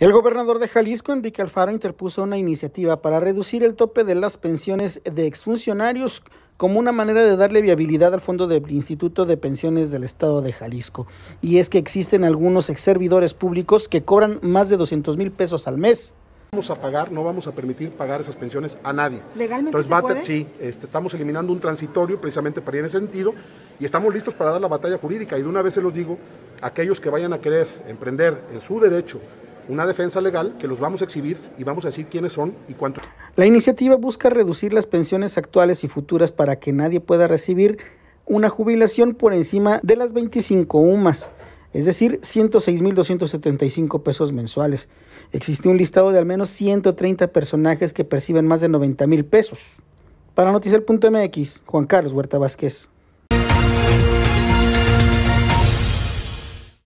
El gobernador de Jalisco, Enrique Alfaro, interpuso una iniciativa para reducir el tope de las pensiones de exfuncionarios como una manera de darle viabilidad al fondo del Instituto de Pensiones del Estado de Jalisco. Y es que existen algunos ex servidores públicos que cobran más de 200 mil pesos al mes. Vamos a pagar, no vamos a permitir pagar esas pensiones a nadie. ¿Legalmente Entonces, se bate- puede? sí, este, estamos eliminando un transitorio precisamente para ir en ese sentido y estamos listos para dar la batalla jurídica. Y de una vez se los digo, aquellos que vayan a querer emprender en su derecho una defensa legal, que los vamos a exhibir y vamos a decir quiénes son y cuánto. La iniciativa busca reducir las pensiones actuales y futuras para que nadie pueda recibir una jubilación por encima de las 25 UMAS, es decir, 106.275 pesos mensuales. Existe un listado de al menos 130 personajes que perciben más de 90 mil pesos. Para Noticiel.mx, Juan Carlos Huerta Vázquez.